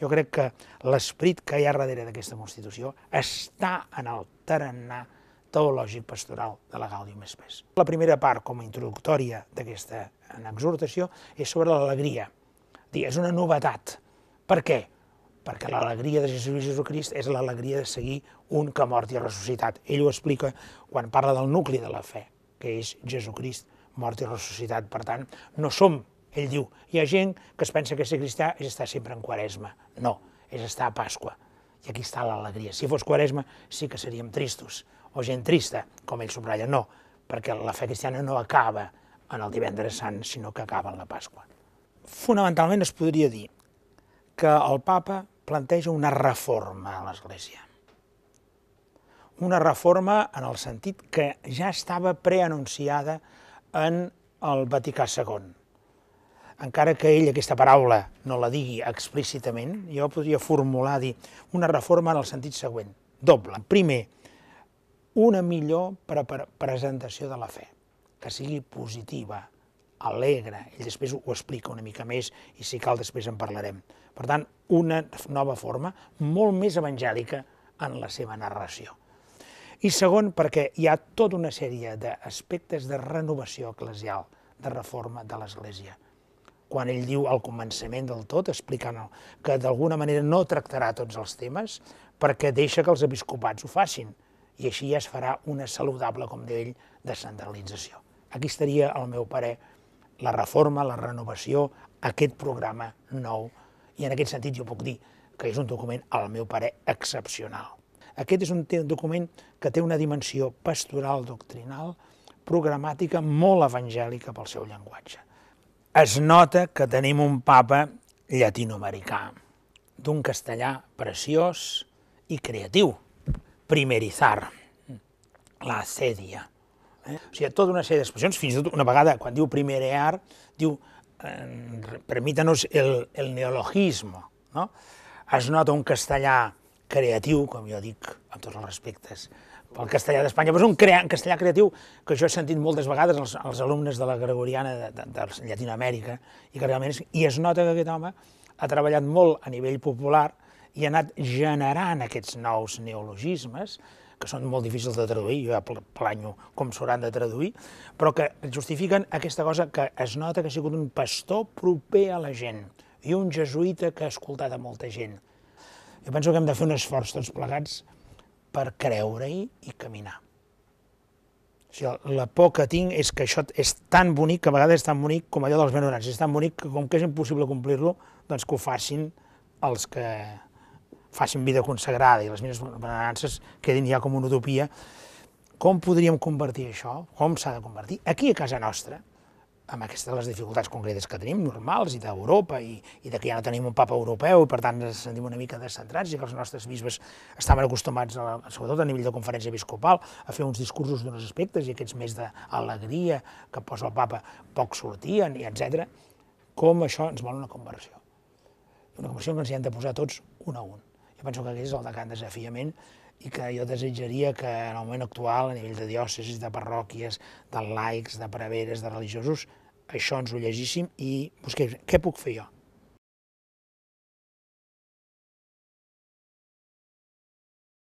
Jo crec que l'esperit que hi ha darrere d'aquesta Constitució està en el tarannà teològic pastoral de la Gaudium Spes. La primera part, com a introductòria d'aquesta exhortació, és sobre l'alegria. És una novetat. Per què? Perquè l'alegria de Jesucrist és l'alegria de seguir un que mort i ressuscitat. Ell ho explica quan parla del nucli de la fe, que és Jesucrist mort i ressuscitat. Per tant, no som, ell diu, hi ha gent que es pensa que ser cristià és estar sempre en quaresma. No, és estar a Pasqua. I aquí està l'alegria. Si fos quaresma, sí que seríem tristos, o gent trista, com ell subratlla. No, perquè la fe cristiana no acaba en el divendres sant, sinó que acaba en la Pasqua. Fonamentalment es podria dir que el papa planteja una reforma a l'Església. Una reforma en el sentit que ja estava preanunciada en el Vaticà II. Encara que ell aquesta paraula no la digui explícitament, jo podria formular dir una reforma en el sentit següent, doble. Primer, una millor presentació de la fe, que sigui positiva, alegre, ell després ho explica una mica més i si cal després en parlarem. Per tant, una nova forma molt més evangèlica en la seva narració. I segon, perquè hi ha tota una sèrie d'aspectes de renovació eclesial, de reforma de l'Església. Quan ell diu al començament del tot, explicant que d'alguna manera no tractarà tots els temes, perquè deixa que els episcopats ho facin, i així ja es farà una saludable, com diu ell, descentralització. Aquí estaria, al meu parer, la reforma, la renovació, aquest programa nou, i en aquest sentit jo puc dir que és un document, al meu parer, excepcional. Aquest és un document que té una dimensió pastoral, doctrinal, programàtica, molt evangèlica pel seu llenguatge. Es nota que tenim un papa llatinoamericà, d'un castellà preciós i creatiu, primerizar, la cèdia, Eh? O sigui, tota una sèrie d'expressions, fins i tot una vegada, quan diu primerear, diu, eh, permítanos el, el neologismo, no? Es nota un castellà creatiu, com jo dic, amb tots els respectes, pel castellà d'Espanya, però és un, crea, castellà creatiu que jo he sentit moltes vegades als, als alumnes de la gregoriana de, de, de Llatinoamèrica, i que realment és, i es nota que aquest home ha treballat molt a nivell popular i ha anat generant aquests nous neologismes, que són molt difícils de traduir, jo ja planyo com s'hauran de traduir, però que justifiquen aquesta cosa que es nota que ha sigut un pastor proper a la gent i un jesuïta que ha escoltat a molta gent. Jo penso que hem de fer un esforç tots plegats per creure-hi i caminar. O sigui, la por que tinc és que això és tan bonic, que a vegades és tan bonic com allò dels benorats, és tan bonic que com que és impossible complir-lo, doncs que ho facin els que facin vida consagrada i les mines benances quedin ja com una utopia, com podríem convertir això? Com s'ha de convertir? Aquí a casa nostra, amb aquestes les dificultats concretes que tenim, normals, i d'Europa, i, i de que ja no tenim un papa europeu, i per tant ens sentim una mica descentrats, i que els nostres bisbes estaven acostumats, a, sobretot a nivell de conferència episcopal, a fer uns discursos d'uns aspectes, i aquests més d'alegria que posa el papa poc sortien, i etc. Com això ens vol una conversió? Una conversió que ens hi hem de posar tots un a un. Jo penso que aquest és el de gran desafiament i que jo desitjaria que en el moment actual, a nivell de diòcesis, de parròquies, de laics, de preveres, de religiosos, això ens ho llegíssim i busquem què puc fer jo